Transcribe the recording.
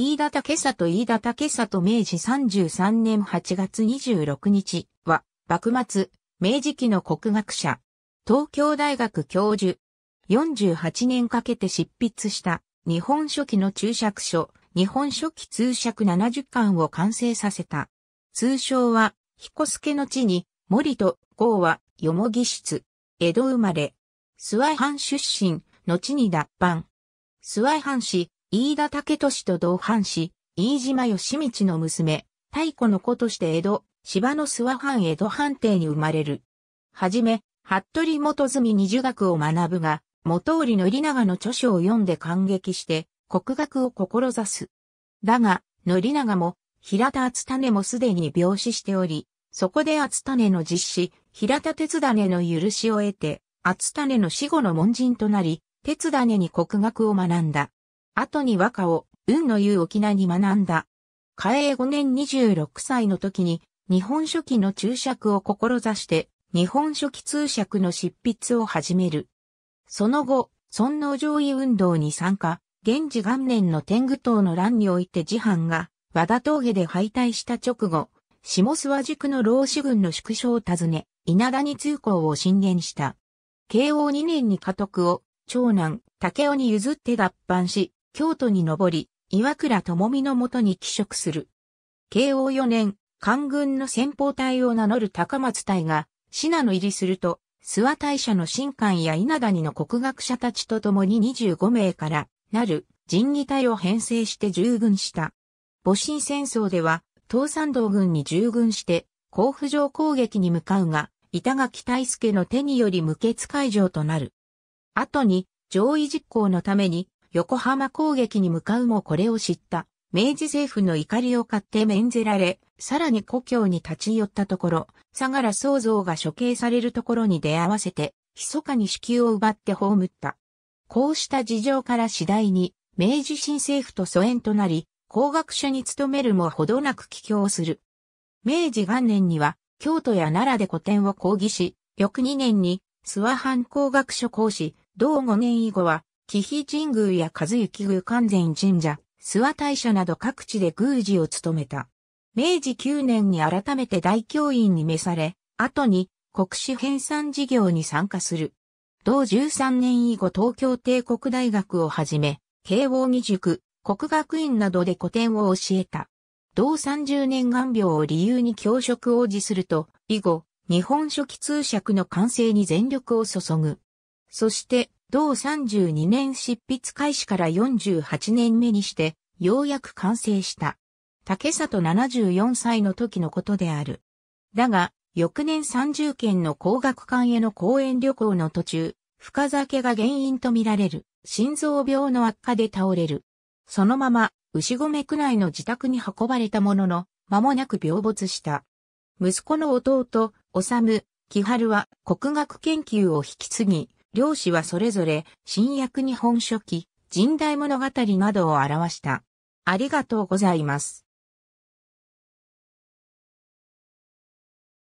飯田武里飯田武里明治33年8月26日は、幕末、明治期の国学者。東京大学教授。48年かけて執筆した日本書紀の注釈書、日本書紀通釈70巻を完成させた。通称は、彦助の地に、森と郷は、よもぎ室。江戸生まれ。諏訪藩出身、後に脱藩。諏訪藩士、飯田武俊と同藩士、飯島義道の娘、太古の子として江戸、芝の諏訪藩江戸藩邸に生まれる。はじめ、服部元住二儒学を学ぶが、元織宣長の著書を読んで感激して、国学を志す。だが、宣長も、平田厚種もすでに病死しており、そこで厚種の実施、平田鉄種の許しを得て、厚種の死後の門人となり、鉄種に国学を学んだ。後に和歌を、運の言う沖縄に学んだ。嘉永5年26歳の時に、日本書紀の注釈を志して、日本書紀通釈の執筆を始める。その後、尊王上位運動に参加、現治元年の天狗党の乱において自藩が和田峠で敗退した直後、下諏訪宿の老子軍の縮小を訪ね、稲田に通行を進言した。慶応2年に家督を、長男、竹雄に譲って脱藩し、京都に登り、岩倉智美のもとに帰職する。慶応4年、官軍の先方隊を名乗る高松隊が、信濃入りすると、諏訪大社の新官や稲谷の国学者たちと共に25名からなる人義隊を編成して従軍した。戊辰戦争では、東山道軍に従軍して、甲府城攻撃に向かうが、板垣大輔の手により無血解除となる。後に、上位実行のために、横浜攻撃に向かうもこれを知った。明治政府の怒りを買って免ぜられ、さらに故郷に立ち寄ったところ、相良創造が処刑されるところに出会わせて、密かに子宮を奪って葬った。こうした事情から次第に、明治新政府と疎遠となり、工学者に勤めるもほどなく帰郷する。明治元年には、京都や奈良で古典を講義し、翌2年に、諏訪藩工学所講師、同5年以後は、紀比神宮や和幸宮関前神社、諏訪大社など各地で宮司を務めた。明治9年に改めて大教員に召され、後に国史編纂事業に参加する。同13年以後東京帝国大学をはじめ、慶応義塾、国学院などで古典を教えた。同30年眼病を理由に教職を辞すると、以後、日本書紀通釈の完成に全力を注ぐ。そして、同32年執筆開始から48年目にして、ようやく完成した。竹里74歳の時のことである。だが、翌年30件の工学館への講演旅行の途中、深酒が原因とみられる心臓病の悪化で倒れる。そのまま、牛込区内の自宅に運ばれたものの、間もなく病没した。息子の弟、治、木春は国学研究を引き継ぎ、両氏はそれぞれ新約日本書紀、神代物語などを表した。ありがとうございます。